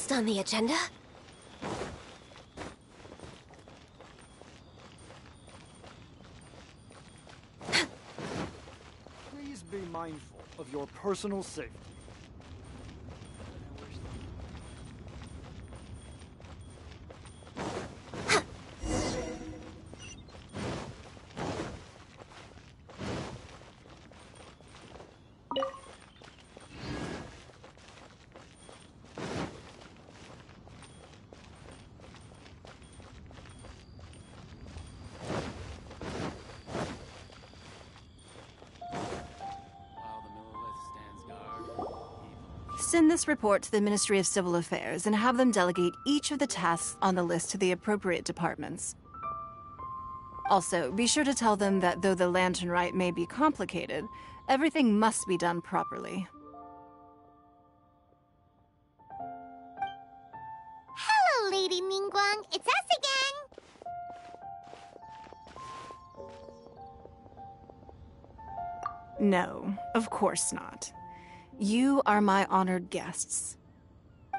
Next on the agenda? Please be mindful of your personal safety. Send this report to the Ministry of Civil Affairs and have them delegate each of the tasks on the list to the appropriate departments. Also, be sure to tell them that though the lantern rite may be complicated, everything must be done properly. Hello, Lady Ningguang. It's us again. No, of course not. You are my honored guests.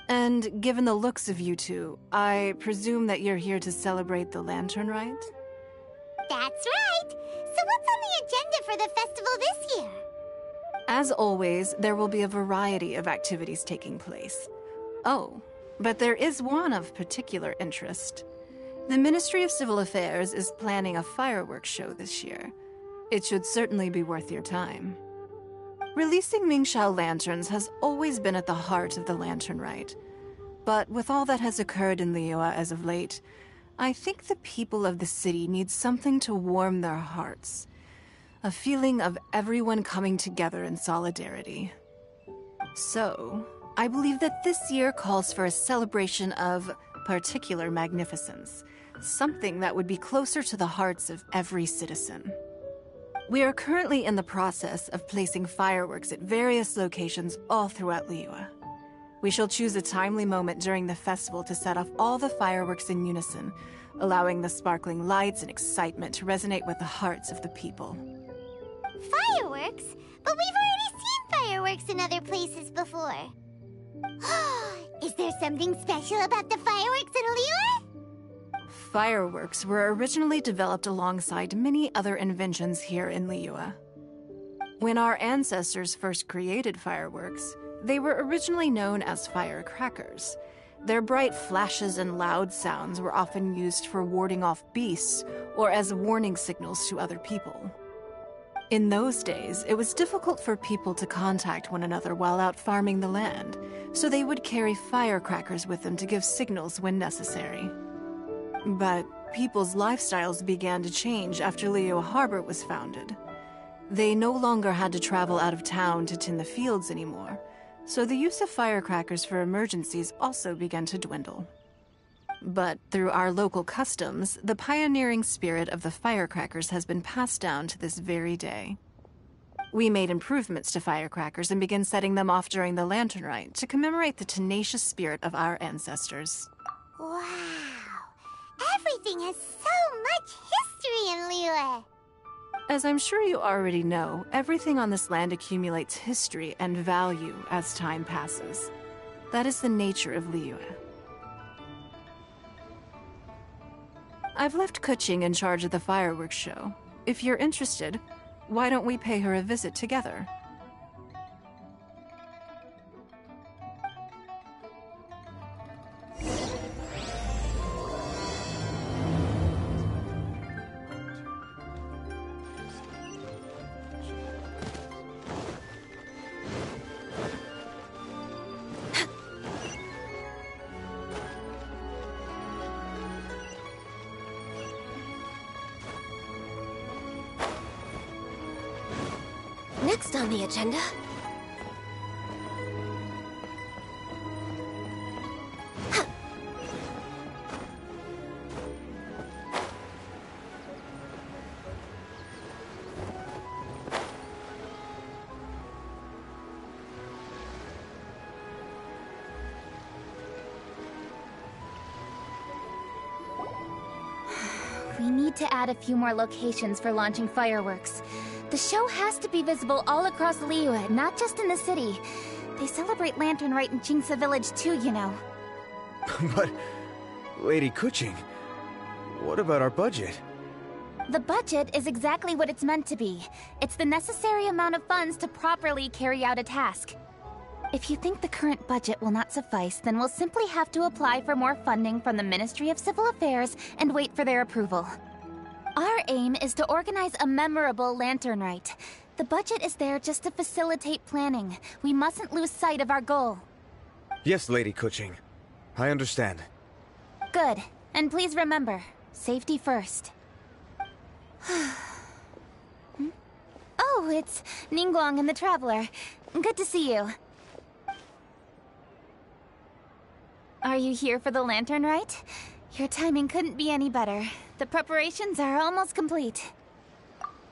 And given the looks of you two, I presume that you're here to celebrate the lantern rite? That's right. So what's on the agenda for the festival this year? As always, there will be a variety of activities taking place. Oh, but there is one of particular interest. The Ministry of Civil Affairs is planning a fireworks show this year. It should certainly be worth your time. Releasing Mingxiao lanterns has always been at the heart of the Lantern Rite. But with all that has occurred in Liyue as of late, I think the people of the city need something to warm their hearts. A feeling of everyone coming together in solidarity. So, I believe that this year calls for a celebration of particular magnificence, something that would be closer to the hearts of every citizen. We are currently in the process of placing fireworks at various locations all throughout Liyue. We shall choose a timely moment during the festival to set off all the fireworks in unison, allowing the sparkling lights and excitement to resonate with the hearts of the people. Fireworks? But we've already seen fireworks in other places before. Is there something special about the fireworks in Liyue? Fireworks were originally developed alongside many other inventions here in Liyue. When our ancestors first created fireworks, they were originally known as firecrackers. Their bright flashes and loud sounds were often used for warding off beasts or as warning signals to other people. In those days, it was difficult for people to contact one another while out farming the land, so they would carry firecrackers with them to give signals when necessary. But people's lifestyles began to change after Liyue Harbor was founded. They no longer had to travel out of town to tin the fields anymore, so the use of firecrackers for emergencies also began to dwindle. But through our local customs, the pioneering spirit of the firecrackers has been passed down to this very day. We made improvements to firecrackers and began setting them off during the Lantern Rite to commemorate the tenacious spirit of our ancestors. Wow. Everything has so much history in Liyue. As I'm sure you already know, everything on this land accumulates history and value as time passes. That is the nature of Liyue. I've left Keqing in charge of the fireworks show. If you're interested, why don't we pay her a visit together? Next on the agenda? We need to add a few more locations for launching fireworks. The show has to be visible all across Liyue, not just in the city. They celebrate Lantern Rite in Qingce Village too, you know. but, Lady Keqing, what about our budget? The budget is exactly what it's meant to be. It's the necessary amount of funds to properly carry out a task. If you think the current budget will not suffice, then we'll simply have to apply for more funding from the Ministry of Civil Affairs and wait for their approval. Our aim is to organize a memorable lantern rite. The budget is there just to facilitate planning. We mustn't lose sight of our goal. Yes, Lady Keqing. I understand. Good. And please remember, safety first. Hmm? oh, it's Ningguang and the Traveler. Good to see you. Are you here for the lantern rite? Your timing couldn't be any better. The preparations are almost complete.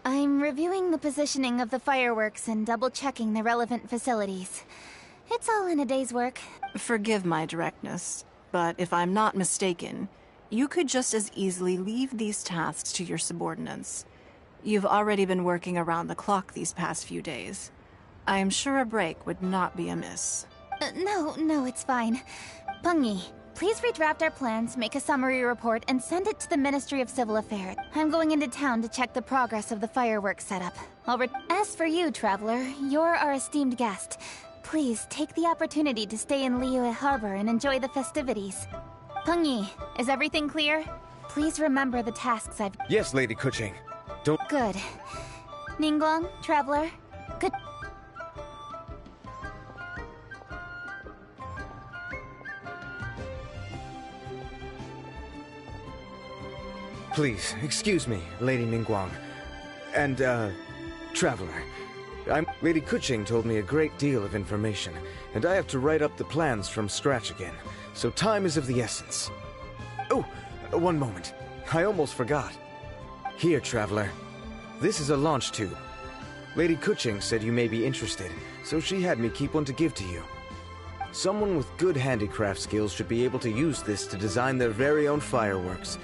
I'm reviewing the positioning of the fireworks and double-checking the relevant facilities. It's all in a day's work. Forgive my directness, but if I'm not mistaken, you could just as easily leave these tasks to your subordinates. You've already been working around the clock these past few days. I am sure a break would not be amiss. Uh, no, no, it's fine. Pungi, please redraft our plans, make a summary report, and send it to the Ministry of Civil Affairs. I'm going into town to check the progress of the fireworks setup. I'll re- As for you, Traveler, you're our esteemed guest. Please take the opportunity to stay in Liyue Harbor and enjoy the festivities. Pungi, is everything clear? Please remember the tasks I've. Yes, Lady Keqing. Don't. Good. Ningguang, Traveler, Please, excuse me, Lady Ningguang. And, uh, Traveler. I'm. Lady Keqing told me a great deal of information, and I have to write up the plans from scratch again, so time is of the essence. Oh, one moment. I almost forgot. Here, Traveler. This is a launch tube. Lady Keqing said you may be interested, so she had me keep one to give to you. Someone with good handicraft skills should be able to use this to design their very own fireworks.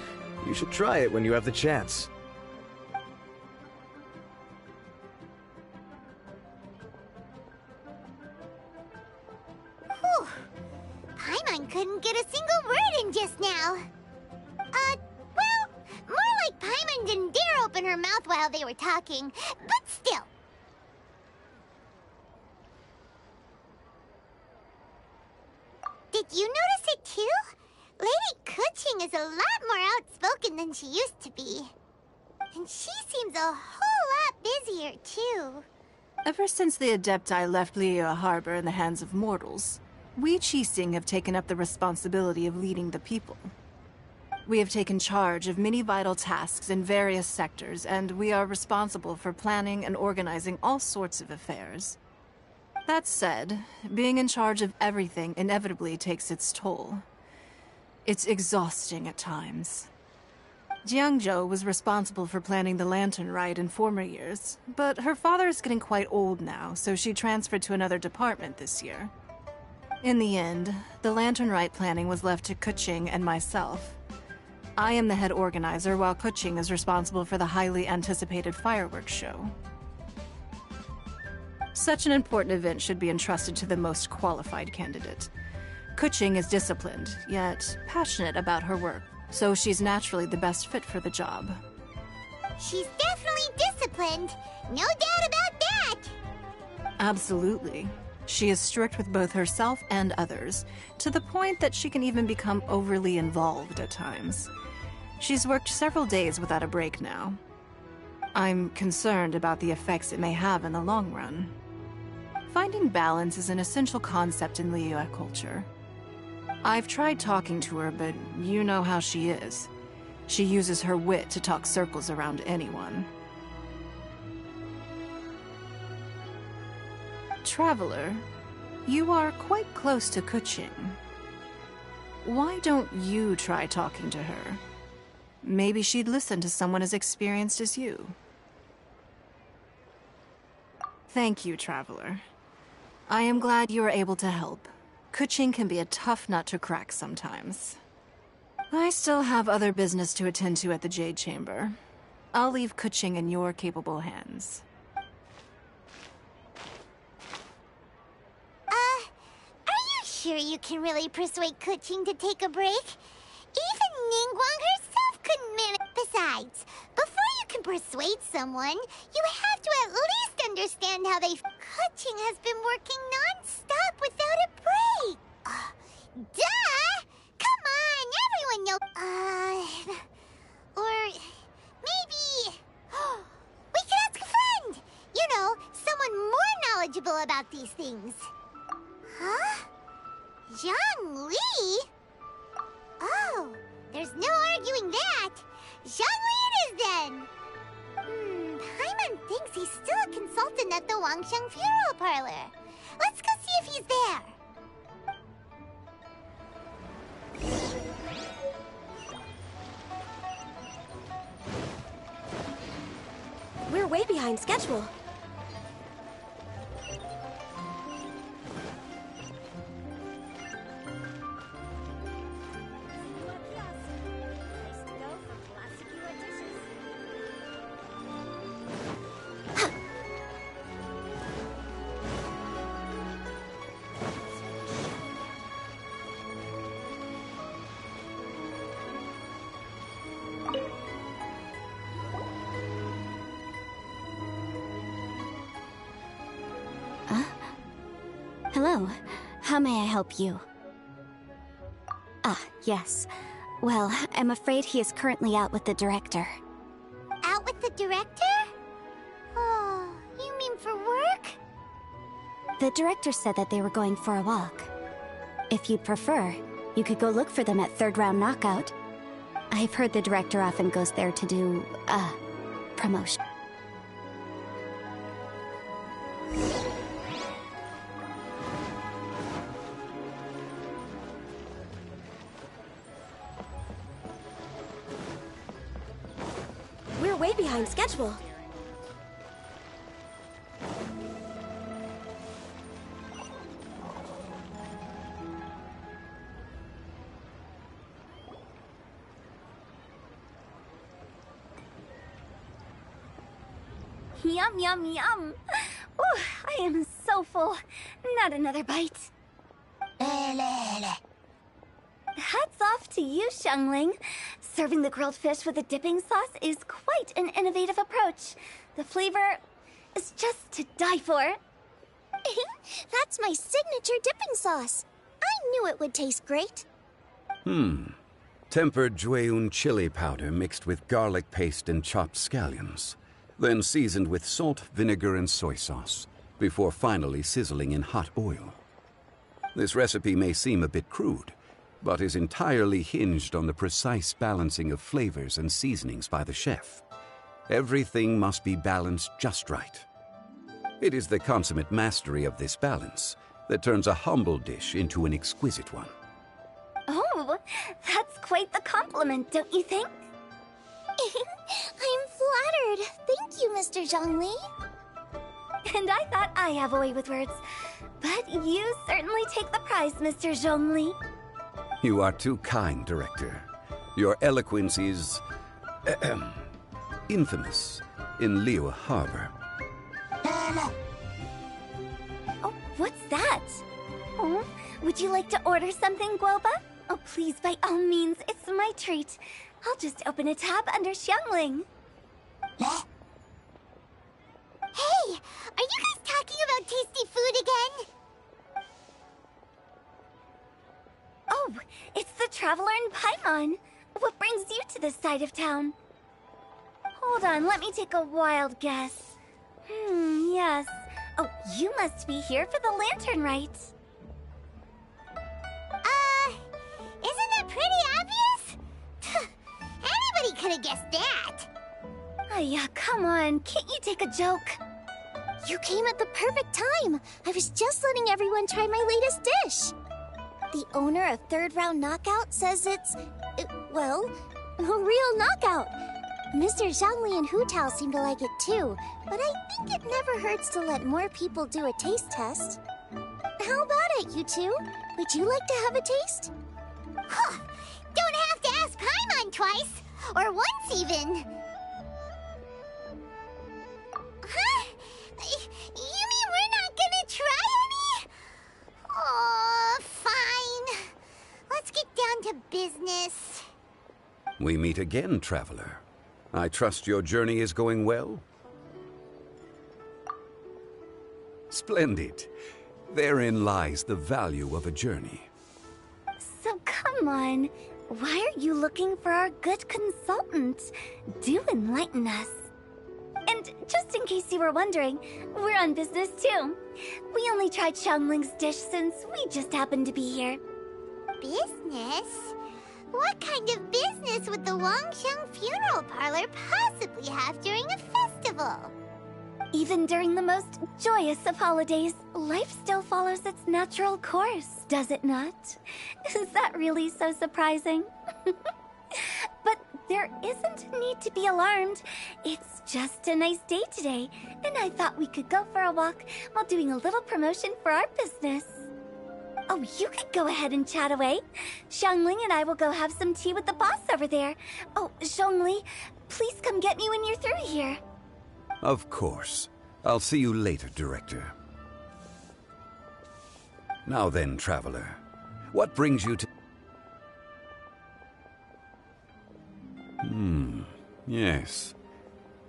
You should try it when you have the chance. Since the Adepti left Liyue Harbor in the hands of mortals, we Qixing have taken up the responsibility of leading the people. We have taken charge of many vital tasks in various sectors, and we are responsible for planning and organizing all sorts of affairs. That said, being in charge of everything inevitably takes its toll. It's exhausting at times. Jiangzhou was responsible for planning the lantern rite in former years, but her father is getting quite old now, so she transferred to another department this year. In the end, the lantern rite planning was left to Keqing and myself. I am the head organizer, while Keqing is responsible for the highly anticipated fireworks show. Such an important event should be entrusted to the most qualified candidate. Keqing is disciplined, yet passionate about her work, so she's naturally the best fit for the job. She's definitely disciplined. No doubt about that. Absolutely. She is strict with both herself and others, to the point that she can even become overly involved at times. She's worked several days without a break now. I'm concerned about the effects it may have in the long run. Finding balance is an essential concept in Liyue culture. I've tried talking to her, but you know how she is. She uses her wit to talk circles around anyone. Traveler, you are quite close to Keqing. Why don't you try talking to her? Maybe she'd listen to someone as experienced as you. Thank you, Traveler. I am glad you were able to help. Keqing can be a tough nut to crack sometimes. I still have other business to attend to at the Jade Chamber. I'll leave Keqing in your capable hands. Uh, are you sure you can really persuade Keqing to take a break. Even Ningguang herself couldn't manage. Besides, before can persuade someone, you have to at least understand how they. Keqing has been working non-stop without a break. Uh, duh! Come on, everyone knows. Uh, or maybe we can ask a friend. You know, someone more knowledgeable about these things. Huh? Zhongli? Oh, there's no arguing that. Zhongli it is then. Hmm, Paimon thinks he's still a consultant at the Wangsheng Funeral Parlor. Let's go see if he's there. We're way behind schedule. Hello. How may I help you? Ah, yes. Well, I'm afraid he is currently out with the director. Out with the director? Oh, you mean for work? The director said that they were going for a walk. If you'd prefer, you could go look for them at Third Round Knockout. I've heard the director often goes there to do, uh, promotion. Yum, yum, yum. Ooh, I am so full. Not another bite. Eh, Hats off to you, Xiangling. Serving the grilled fish with a dipping sauce is quite an innovative approach. The flavor is just to die for. That's my signature dipping sauce. I knew it would taste great. Hmm. Tempered Jueyun chili powder mixed with garlic paste and chopped scallions, then seasoned with salt, vinegar, and soy sauce, before finally sizzling in hot oil. This recipe may seem a bit crude, but is entirely hinged on the precise balancing of flavors and seasonings by the chef. Everything must be balanced just right. It is the consummate mastery of this balance that turns a humble dish into an exquisite one. Oh, that's quite the compliment, don't you think? I'm flattered. Thank you, Mr. Zhongli. And I thought I have a way with words. But you certainly take the prize, Mr. Zhongli. You are too kind, Director. Your eloquence is infamous in Liyue Harbor. Oh, what's that? Oh, would you like to order something, Guoba? Oh, please, by all means, it's my treat. I'll just open a tab under Xiangling. Paimon. What brings you to this side of town? Hold on, let me take a wild guess. Hmm, yes. Oh, you must be here for the lantern rite. Uh, isn't it pretty obvious? Anybody could have guessed that. Oh, yeah, come on. Can't you take a joke? You came at the perfect time. I was just letting everyone try my latest dish. The owner of Third Round Knockout says it's, well, a real knockout. Mr. Zhongli and Hu Tao seem to like it too, but I think it never hurts to let more people do a taste test. How about it, you two? Would you like to have a taste? Huh. Don't have to ask Paimon twice, or once even. Huh? You mean we're not gonna try any? Oh, fine. Business. We meet again, traveler. I trust your journey is going well? Splendid. Therein lies the value of a journey. So come on. Why are you looking for our good consultant? Do enlighten us. And just in case you were wondering, we're on business too. We only tried Xiangling's dish since we just happened to be here. Business? What kind of business would the Wangsheng Funeral Parlor possibly have during a festival? Even during the most joyous of holidays, life still follows its natural course, does it not? Is that really so surprising? but there isn't need to be alarmed. It's just a nice day today, and I thought we could go for a walk while doing a little promotion for our business. Oh, you could go ahead and chat away. Xiangling and I will go have some tea with the boss over there. Oh, Zhongli, please come get me when you're through here. Of course. I'll see you later, Director. Now then, Traveler. What brings you to... Hmm, yes.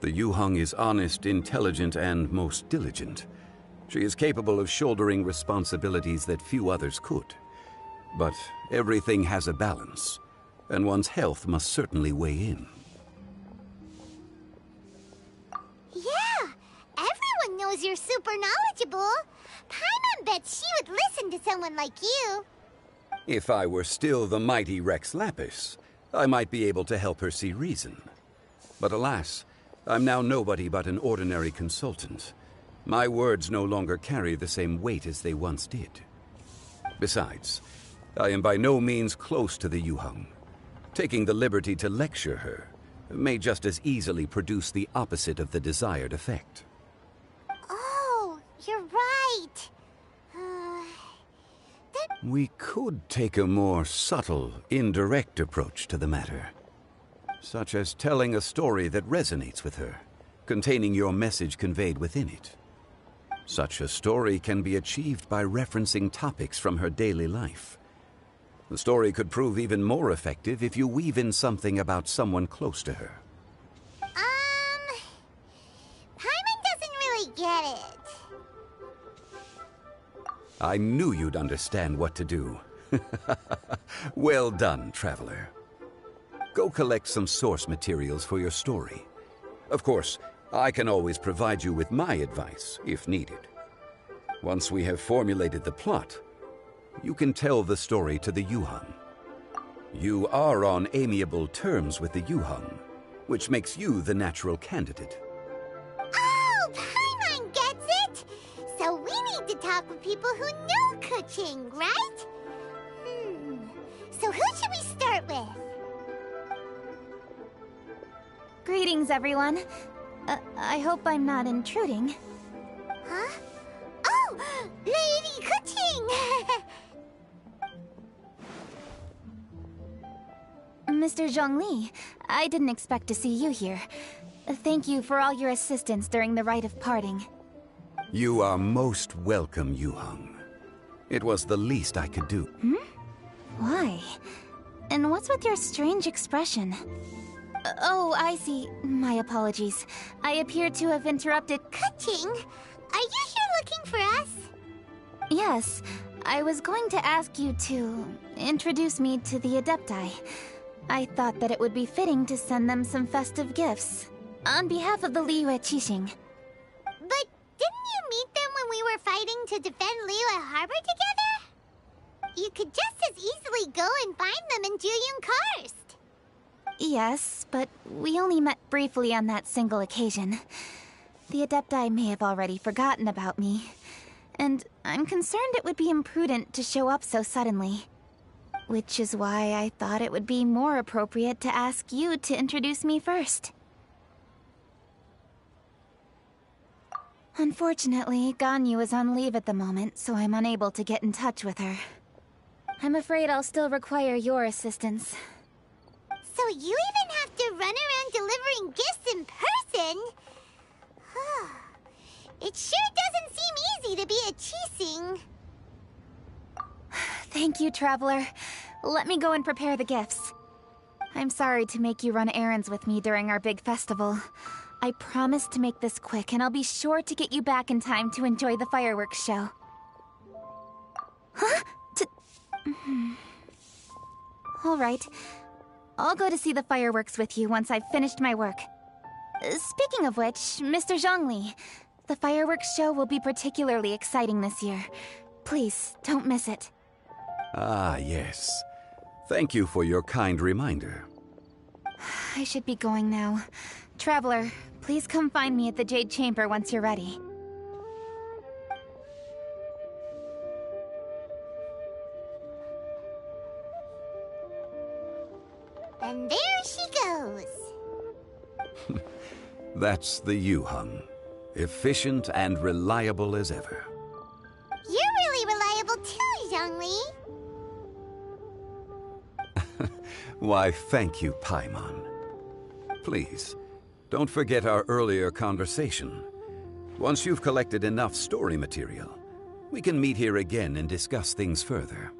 The Yuheng is honest, intelligent, and most diligent. She is capable of shouldering responsibilities that few others could. But everything has a balance, and one's health must certainly weigh in. Yeah, everyone knows you're super knowledgeable. Paimon bets she would listen to someone like you. If I were still the mighty Rex Lapis, I might be able to help her see reason. But alas, I'm now nobody but an ordinary consultant. My words no longer carry the same weight as they once did. Besides, I am by no means close to the Yuheng. Taking the liberty to lecture her may just as easily produce the opposite of the desired effect. Oh, you're right. Uh. We could take a more subtle, indirect approach to the matter. Such as telling a story that resonates with her, containing your message conveyed within it. Such a story can be achieved by referencing topics from her daily life. The story could prove even more effective if you weave in something about someone close to her. Um... Paimon doesn't really get it. I knew you'd understand what to do. well done, Traveler. Go collect some source materials for your story. Of course, I can always provide you with my advice, if needed. Once we have formulated the plot, you can tell the story to the Yuheng. You are on amiable terms with the Yuheng, which makes you the natural candidate. Oh, Paimon gets it! So we need to talk with people who know Keqing, right? Hmm. So who should we start with? Greetings, everyone. Uh, I hope I'm not intruding. Huh? Oh! Lady Keqing! Mr. Zhongli, I didn't expect to see you here. Thank you for all your assistance during the rite of parting. You are most welcome, Yuheng. It was the least I could do. Hmm? Why? And what's with your strange expression? Oh, I see. My apologies. I appear to have interrupted. Keqing, are you here looking for us? Yes, I was going to ask you to introduce me to the Adepti. I thought that it would be fitting to send them some festive gifts. On behalf of the Liyue Qixing. But didn't you meet them when we were fighting to defend Liyue Harbor together? You could just as easily go and find them in Jueyun Karst. Yes, but we only met briefly on that single occasion. The Adepti may have already forgotten about me. And I'm concerned it would be imprudent to show up so suddenly. Which is why I thought it would be more appropriate to ask you to introduce me first. Unfortunately, Ganyu is on leave at the moment, so I'm unable to get in touch with her. I'm afraid I'll still require your assistance. So you even have to run around delivering gifts in person? it sure doesn't seem easy to be a Qixing. Thank you, Traveler. let me go and prepare the gifts. I'm sorry to make you run errands with me during our big festival. I promise to make this quick, and I'll be sure to get you back in time to enjoy the fireworks show. Huh? T- mm-hmm. All right. I'll go to see the fireworks with you once I've finished my work. Uh, Speaking of which, Mr. Zhongli, the fireworks show will be particularly exciting this year. Please, don't miss it. Ah, yes. Thank you for your kind reminder. I should be going now. Traveler, please come find me at the Jade Chamber once you're ready. That's the Yuheng. Efficient and reliable as ever. You're really reliable too, Zhongli. Why, thank you, Paimon. Please, don't forget our earlier conversation. Once you've collected enough story material, we can meet here again and discuss things further.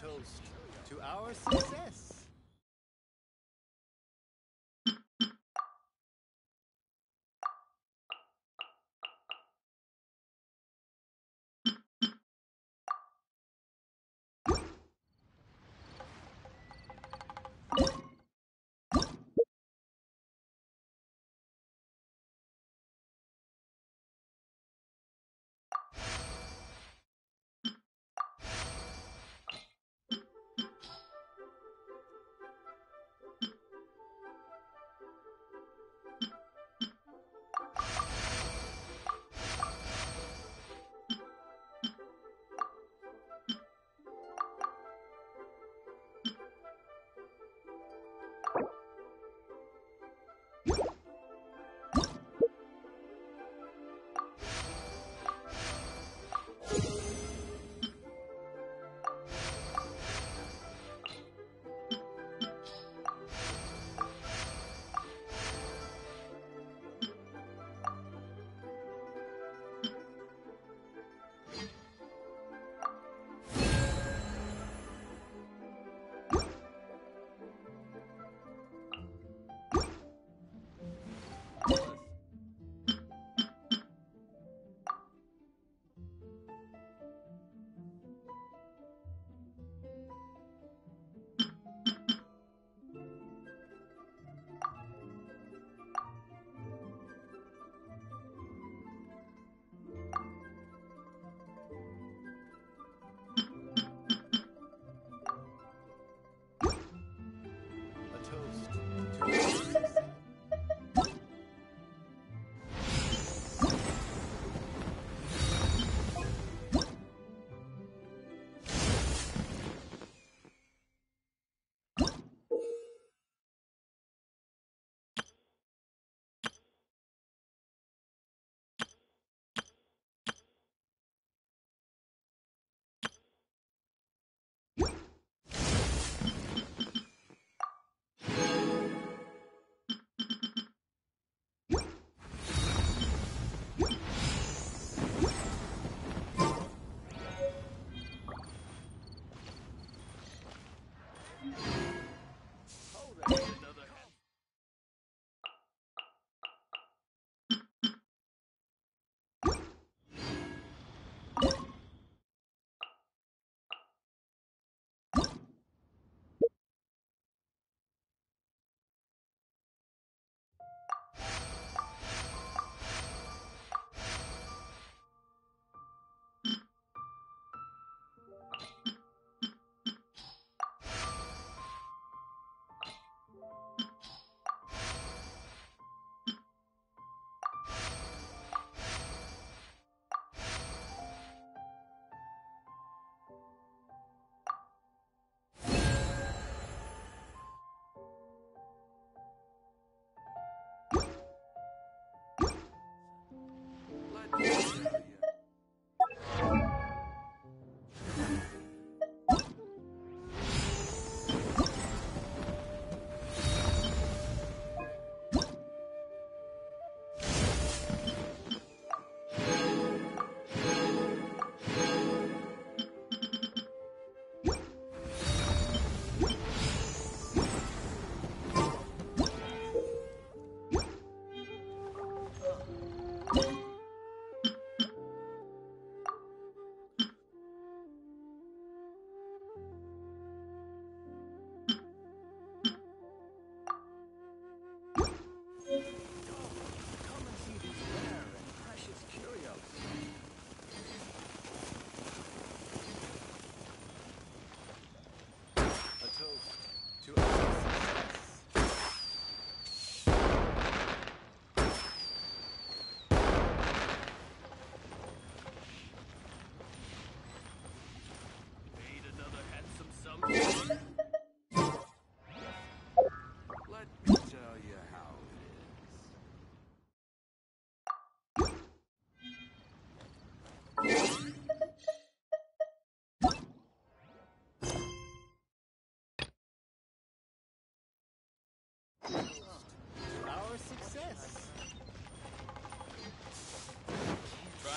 Toast to our success.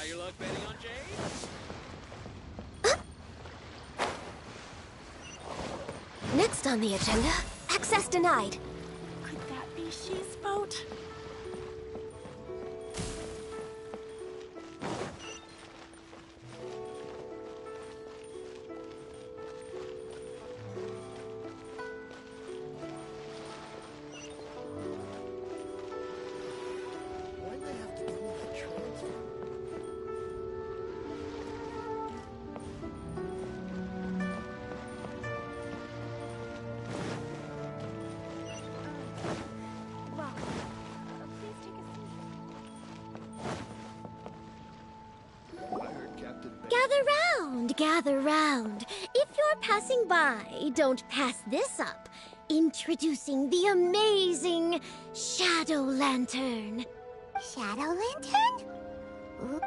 Your luck betting on Jade? Next on the agenda, access denied. Gather round. If you're passing by, don't pass this up. Introducing the amazing Shadow Lantern. Shadow Lantern?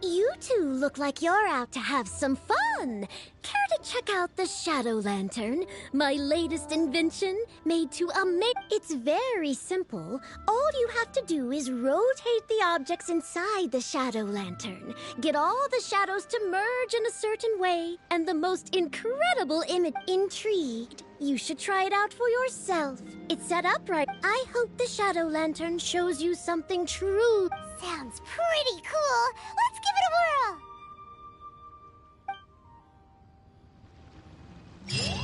You two look like you're out to have some fun. Check out the Shadow Lantern, my latest invention made to ama- It's very simple. All you have to do is rotate the objects inside the Shadow Lantern, get all the shadows to merge in a certain way, and the most incredible image. Intrigued? You should try it out for yourself. It's set up right. I hope the Shadow Lantern shows you something true. Sounds pretty cool. Let's give it a whirl. From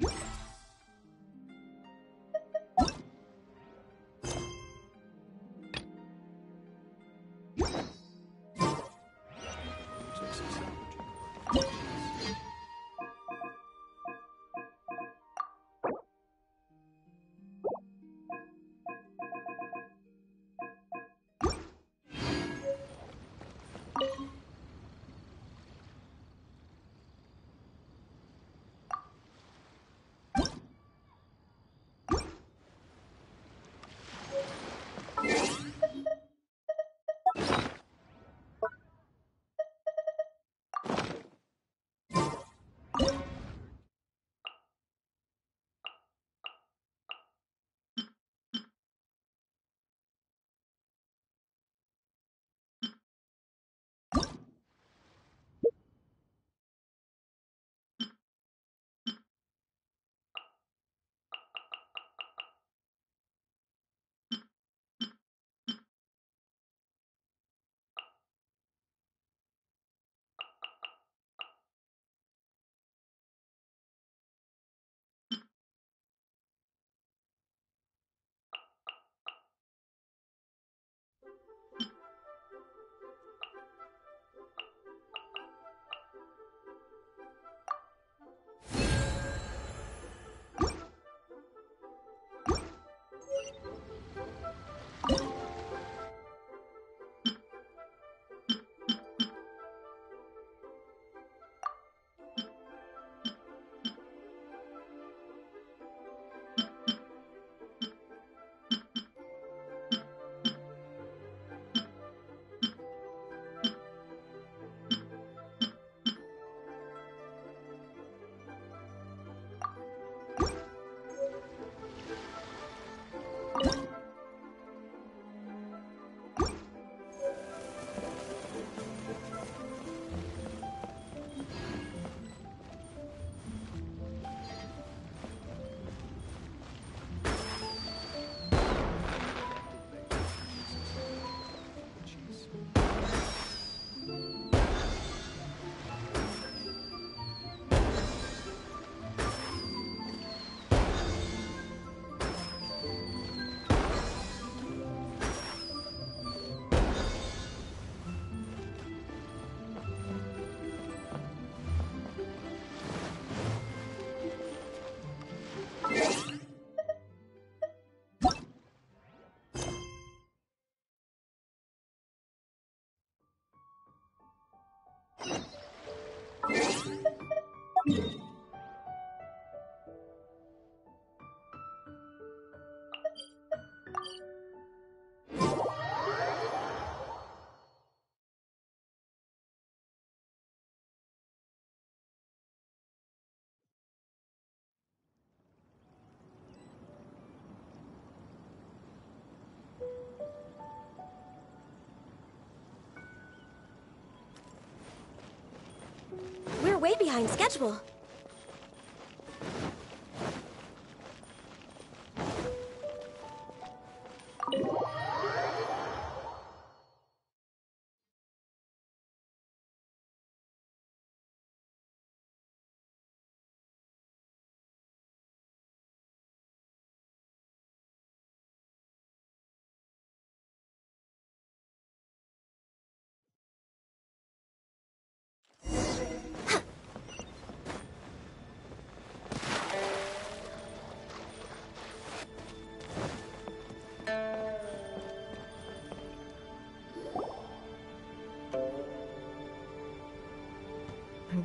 We're behind schedule.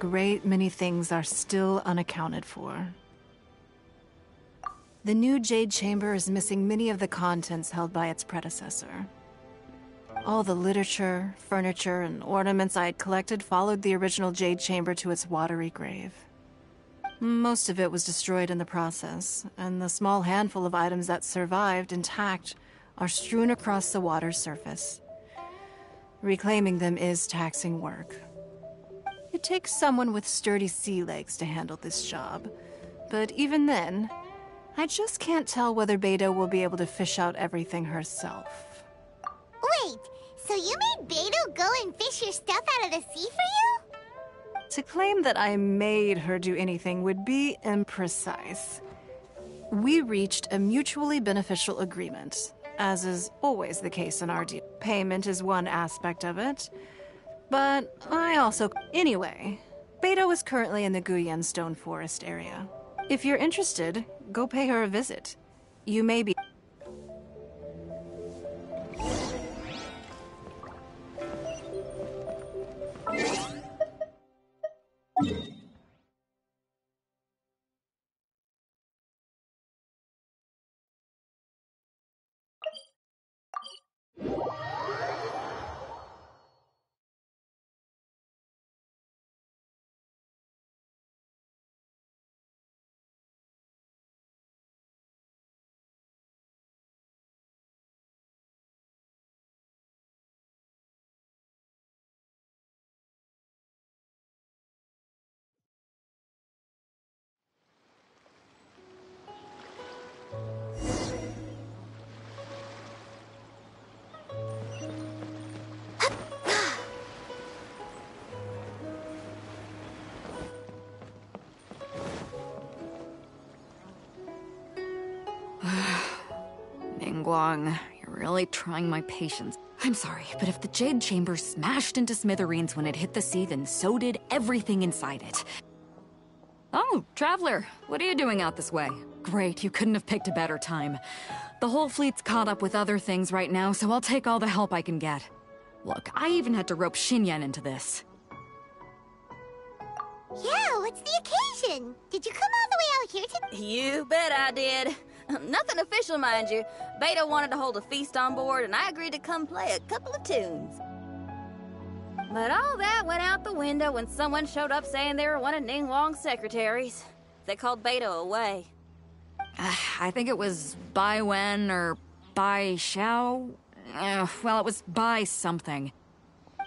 Great many things are still unaccounted for. The new Jade Chamber is missing many of the contents held by its predecessor. All the literature, furniture, and ornaments I had collected followed the original Jade Chamber to its watery grave. Most of it was destroyed in the process, and the small handful of items that survived intact are strewn across the water's surface. Reclaiming them is taxing work. It takes someone with sturdy sea legs to handle this job, but even then, I just can't tell whether Beidou will be able to fish out everything herself. Wait, so you made Beidou go and fish your stuff out of the sea for you? To claim that I made her do anything would be imprecise. We reached a mutually beneficial agreement, as is always the case in our deal. Payment is one aspect of it, but I also. Anyway, Beidou is currently in the Guyun Stone Forest area. If you're interested, go pay her a visit. You may be. Ningguang, you're really trying my patience. I'm sorry, but if the Jade Chamber smashed into smithereens when it hit the sea, then so did everything inside it. Oh, Traveler, what are you doing out this way? Great, you couldn't have picked a better time. The whole fleet's caught up with other things right now, so I'll take all the help I can get. Look, I even had to rope Xinyan into this. Yeah, what's the occasion? Did you come all the way out here to... You bet I did. Nothing official, mind you. Beidou wanted to hold a feast on board, and I agreed to come play a couple of tunes. But all that went out the window when someone showed up saying they were one of Ningguang's secretaries. They called Beidou away. I think it was Bai Wen or Bai Xiao. Uh, well, it was Bai something.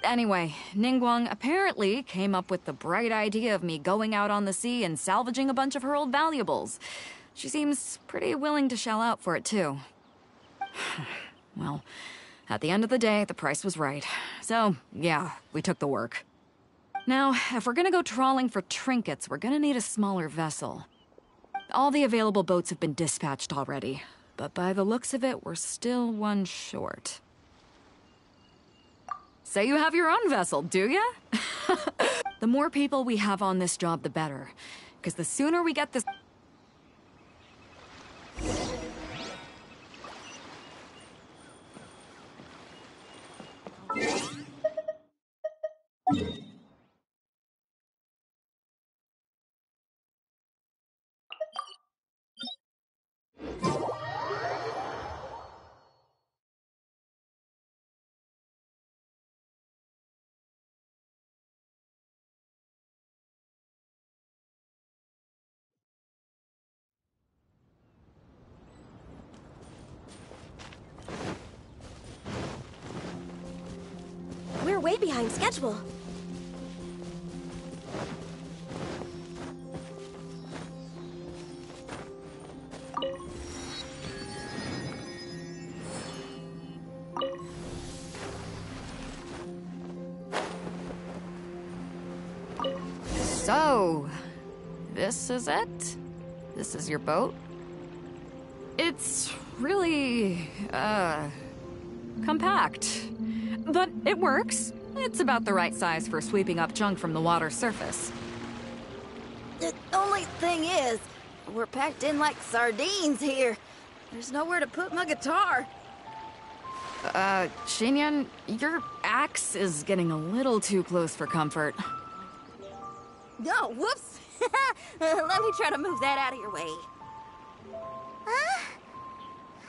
Anyway, Ningguang apparently came up with the bright idea of me going out on the sea and salvaging a bunch of her old valuables. She seems pretty willing to shell out for it, too. well, at the end of the day, the price was right. So, yeah, we took the work. Now, if we're gonna go trawling for trinkets, we're gonna need a smaller vessel. All the available boats have been dispatched already, but by the looks of it, we're still one short. Say you have your own vessel, do ya? the more people we have on this job, the better. Because the sooner we get this... We're way So, this is it? This is your boat? It's really, uh, compact. But it works. It's about the right size for sweeping up junk from the water's surface. The only thing is, we're packed in like sardines here. There's nowhere to put my guitar. Uh, Xinyan, your axe is getting a little too close for comfort. No, whoops. Let me try to move that out of your way. Huh?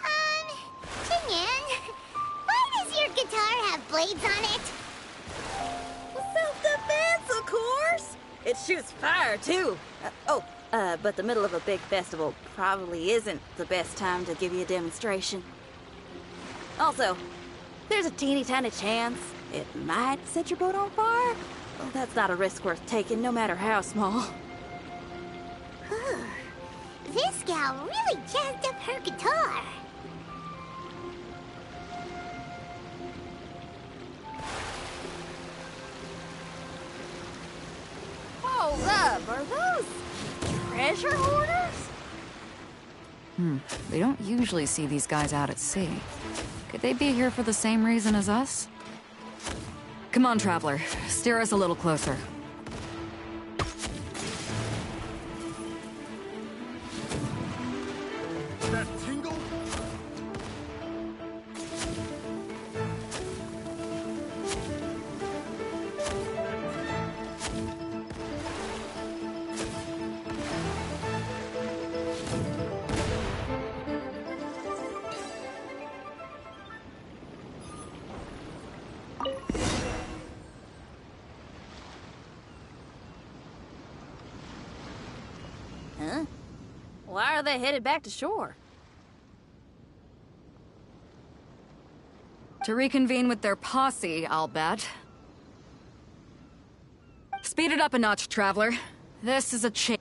Um, Xinyan, why does your guitar have blades on it? Course. It shoots fire, too. Uh, oh, uh, but the middle of a big festival probably isn't the best time to give you a demonstration. Also, there's a teeny tiny chance it might set your boat on fire. Well, that's not a risk worth taking, no matter how small. This gal really jazzed up her guitar. Oh, are those treasure hoarders? Hmm, we don't usually see these guys out at sea. Could they be here for the same reason as us? Come on, Traveler. Steer us a little closer. Headed back to shore? To reconvene with their posse, I'll bet. Speed it up a notch, Traveler. This is a cha-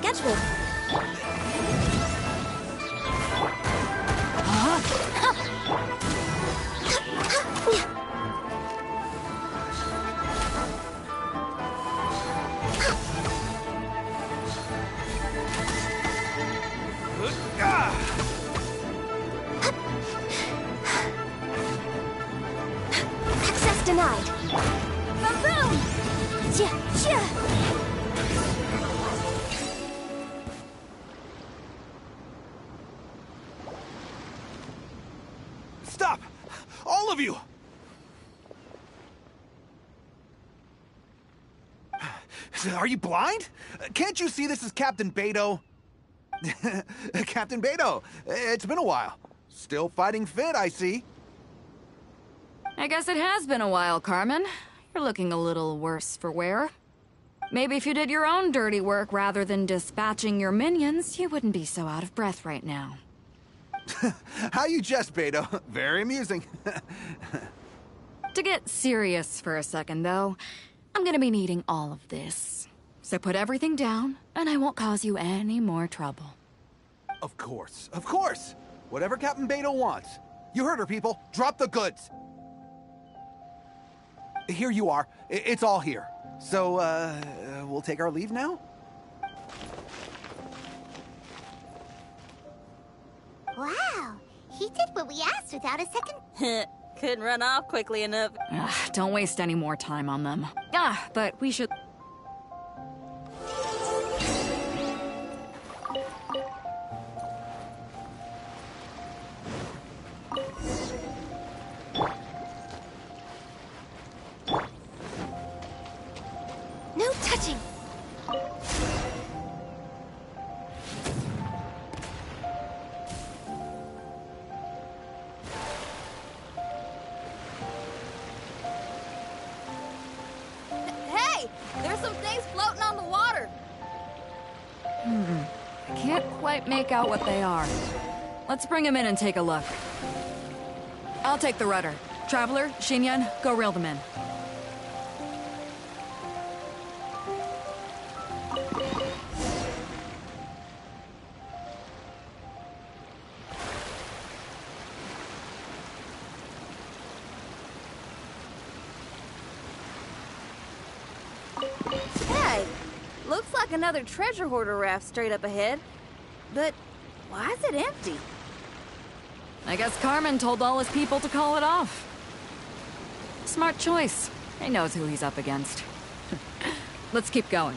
Way Are you blind? Can't you see this is Captain Beidou? Captain Beidou, it's been a while. Still fighting fit, I see. I guess it has been a while, Carmen. You're looking a little worse for wear. Maybe if you did your own dirty work rather than dispatching your minions, you wouldn't be so out of breath right now. How you jest, Beidou? Very amusing. To get serious for a second, though, I'm gonna be needing all of this. So put everything down, and I won't cause you any more trouble. of course, of course. Whatever Captain Beidou wants. You heard her, people. Drop the goods. Here you are. It's all here. So, uh, we'll take our leave now? Wow, he did what we asked without a second. Couldn't run off quickly enough. Ugh, don't waste any more time on them. Ah, but we should. what they are. Let's bring them in and take a look. I'll take the rudder. Traveler, Xinyan, go reel them in. Hey! Looks like another treasure hoarder raft straight up ahead. But why is it empty? I guess Carmen told all his people to call it off. Smart choice. He knows who he's up against. Let's keep going.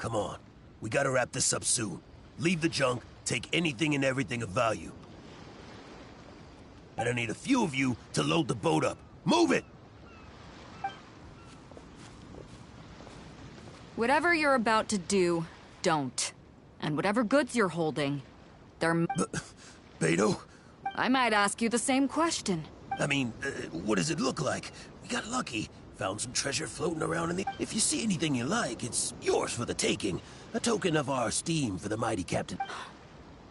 Come on. We gotta wrap this up soon. Leave the junk, take anything and everything of value. And I need a few of you to load the boat up. Move it! Whatever you're about to do, don't. And whatever goods you're holding, they're... M Beidou? I might ask you the same question. I mean, uh, what does it look like? We got lucky. Found some treasure floating around in the... If you see anything you like, it's yours for the taking. A token of our esteem for the mighty captain.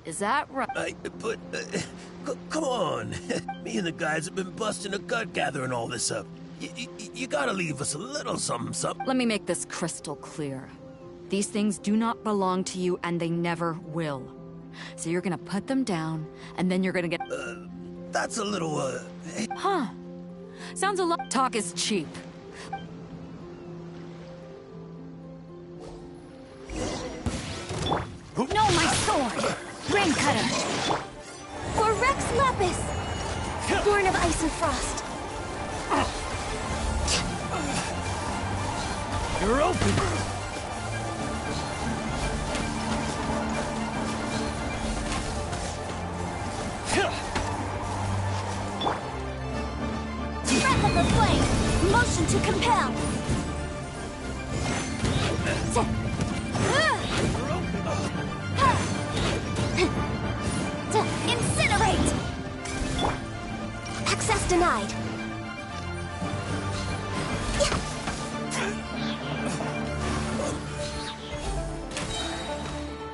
Is that right? I, but, uh, come on. Me and the guys have been busting a gut gathering all this up. Y- you gotta leave us a little something, something. Let me make this crystal clear. These things do not belong to you, and they never will. So you're gonna put them down, and then you're gonna get... Uh, that's a little, uh... Huh. Sounds a lot... Talk is cheap. No, my sword! Rain Cutter! For Rex Lapis! Born of Ice and Frost! You're open! Breath of the Flame! Motion to compel! Denied.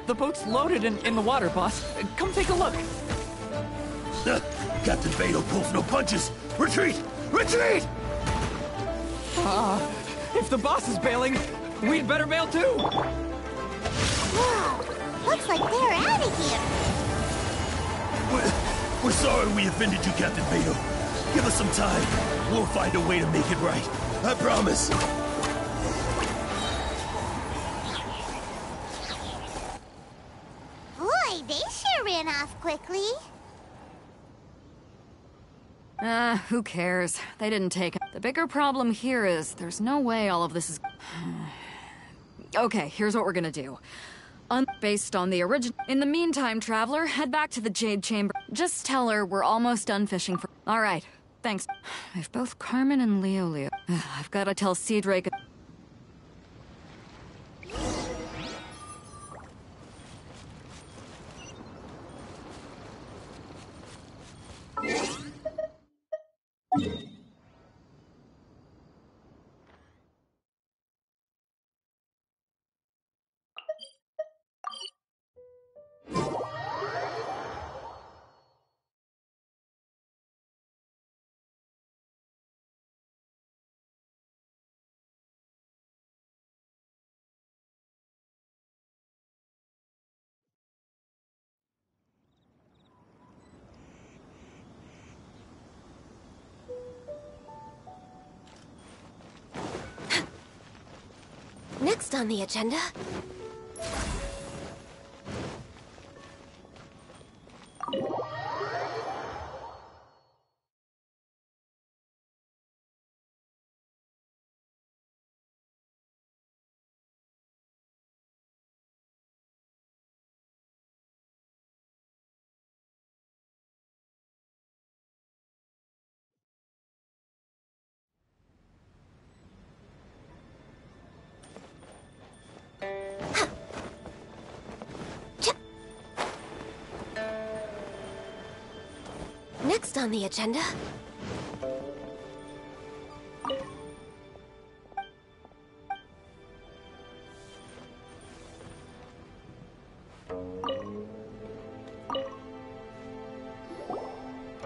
The boat's loaded in, in the water, boss. Come take a look. Uh, Captain Beidou pulls no punches. Retreat! Retreat! Ah, if the boss is bailing, we'd better bail too. Wow, looks like they're out of here. We're, we're sorry we offended you, Captain Beidou. Give us some time. We'll find a way to make it right. I promise. Boy, they sure ran off quickly. Ah, who cares? They didn't take. The bigger problem here is there's no way all of this is... okay, here's what we're gonna do. Un based on the original... In the meantime, Traveler, head back to the Jade Chamber. Just tell her we're almost done fishing for... Alright, thanks. If both Carmen and Leo Leo... I've gotta tell Cedric... Next on the agenda... Next on the agenda...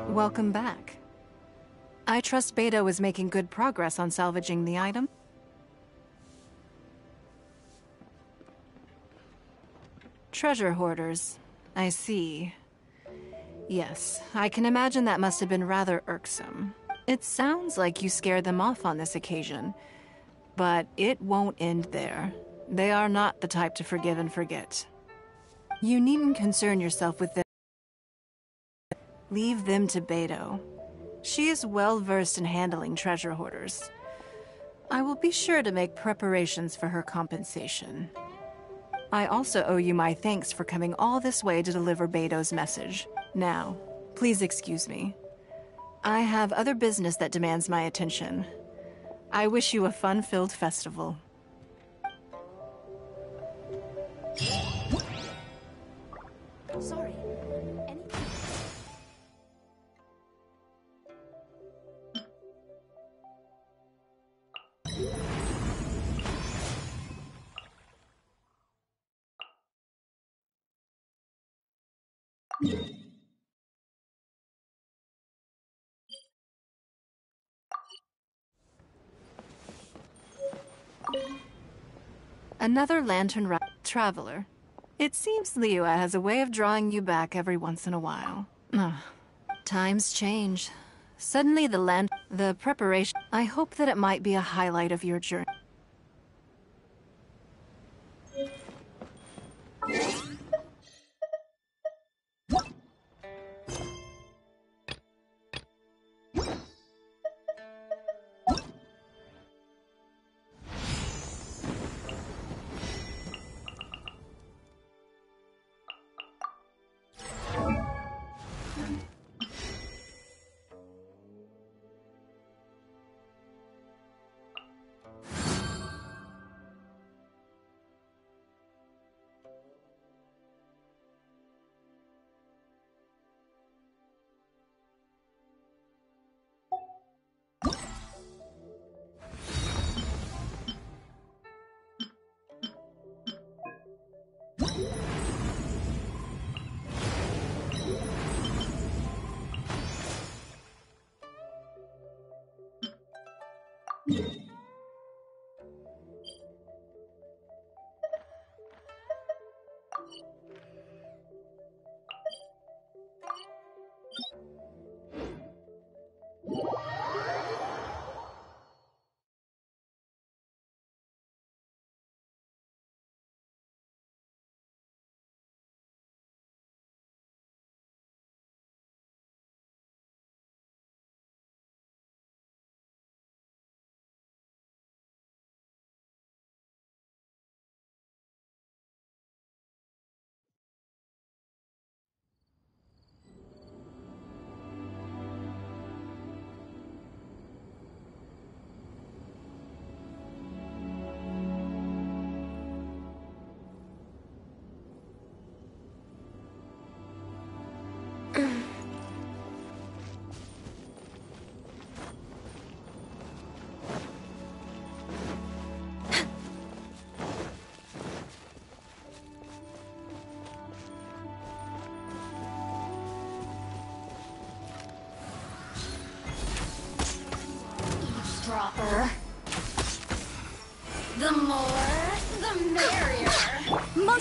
Welcome back. I trust Beidou is making good progress on salvaging the item. Treasure hoarders. I see. Yes, I can imagine that must have been rather irksome. It sounds like you scared them off on this occasion. But it won't end there. They are not the type to forgive and forget. You needn't concern yourself with them. Leave them to Beidou. She is well versed in handling treasure hoarders. I will be sure to make preparations for her compensation. I also owe you my thanks for coming all this way to deliver Beidou's message. Now, please excuse me. I have other business that demands my attention. I wish you a fun-filled festival. Sorry. Another lantern ra- traveler. It seems Liyue has a way of drawing you back every once in a while. Ugh. Times change. Suddenly the land, the preparation. I hope that it might be a highlight of your journey.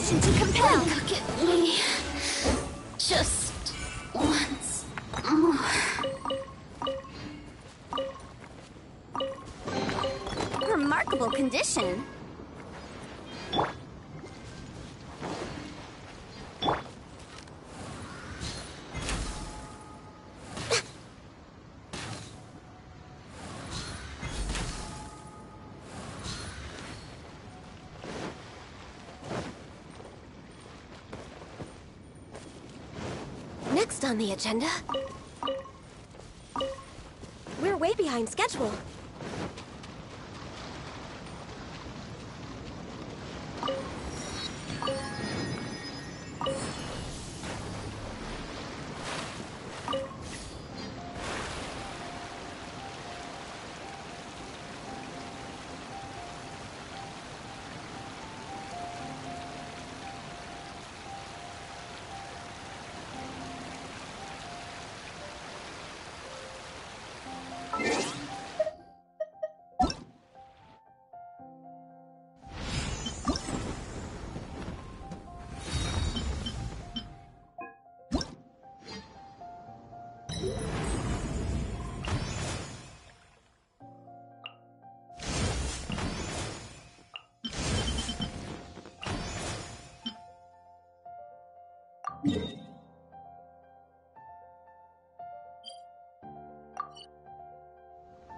To compel. Look at me. On the agenda... We're way behind schedule.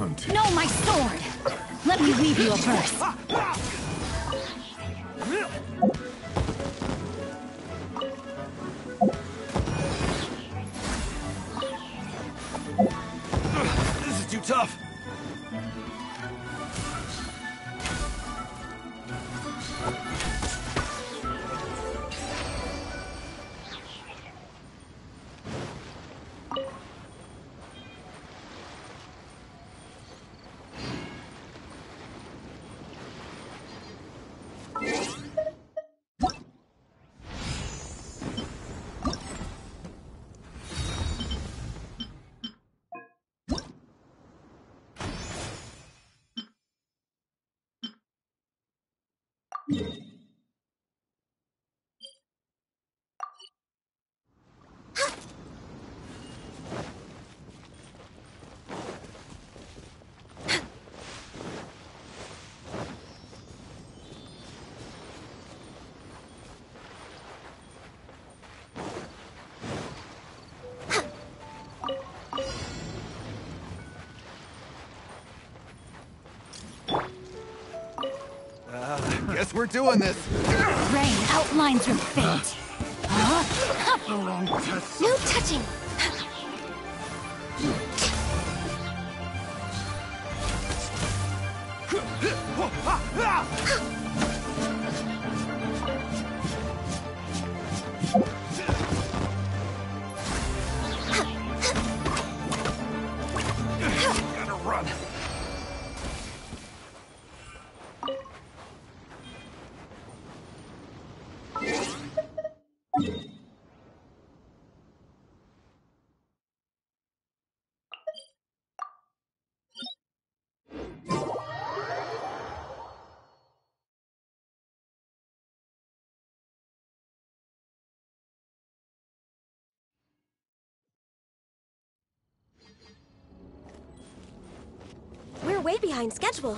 No, my sword! Let me weave you a verse. Guess we're doing this. Rain outlines your fate. Huh? No touching. Behind schedule.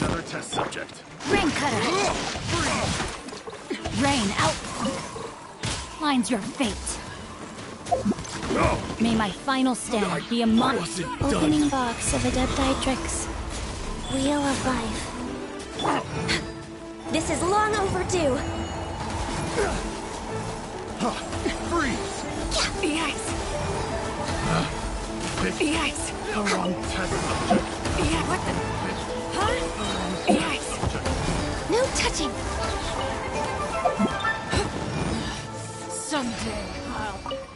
Another test subject. Rain cutter. Rain outlines your fate. May my final stand be a monster. Opening box of Adeptitrix. Wheel of Life. This is long overdue. Freeze! Yikes! Pick Yikes! the wrong test subject. Yeah, what the? Huh? Yikes! No touching. Someday I'll.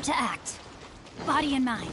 Time to act. Body and mind.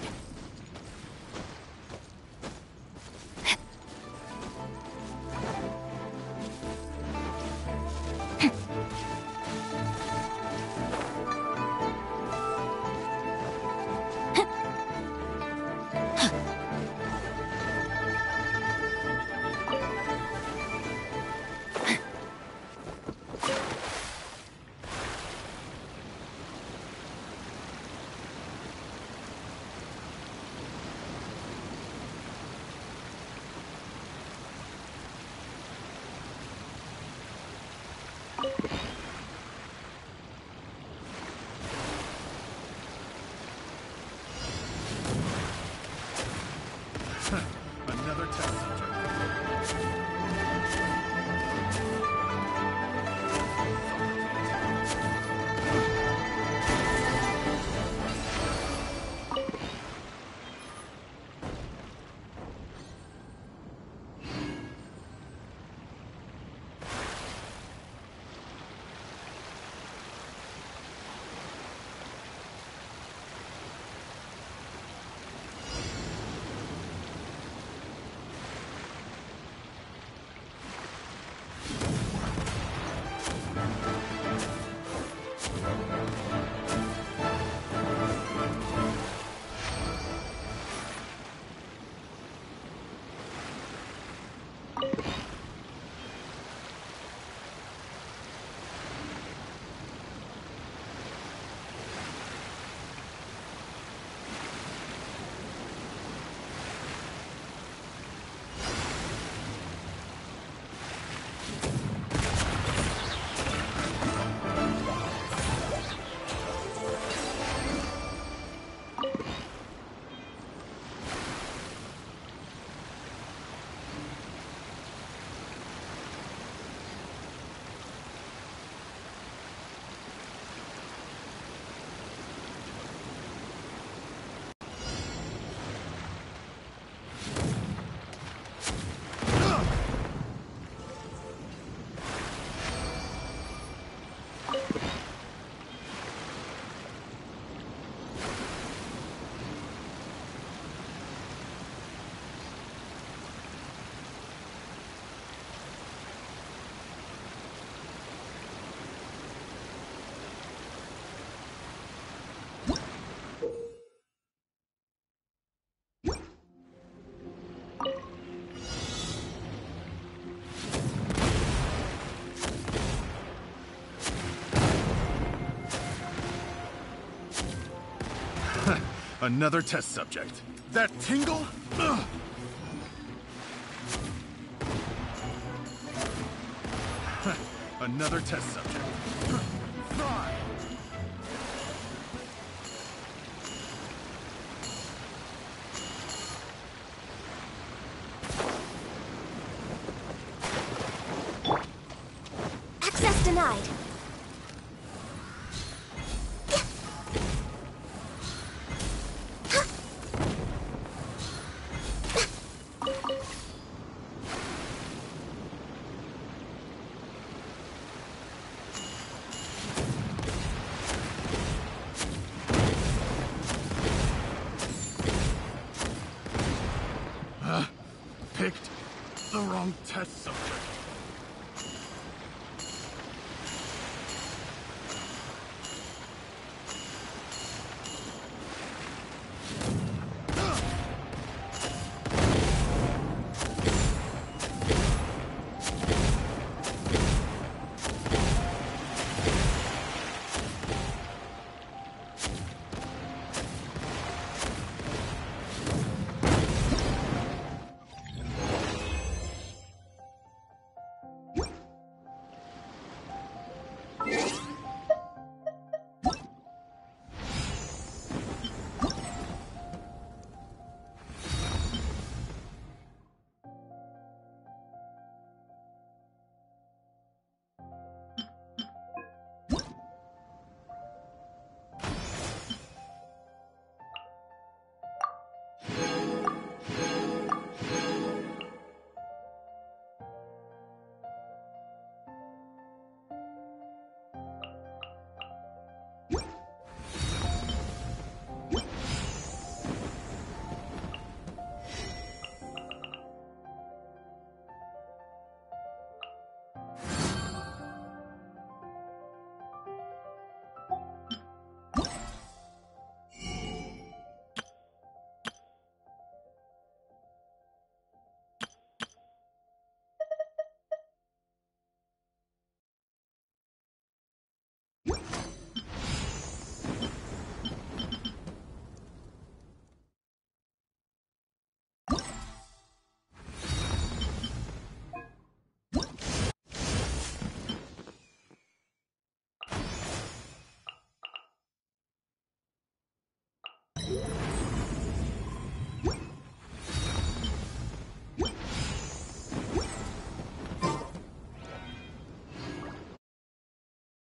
Another test subject. That tingle? Ugh. Another test subject. Picked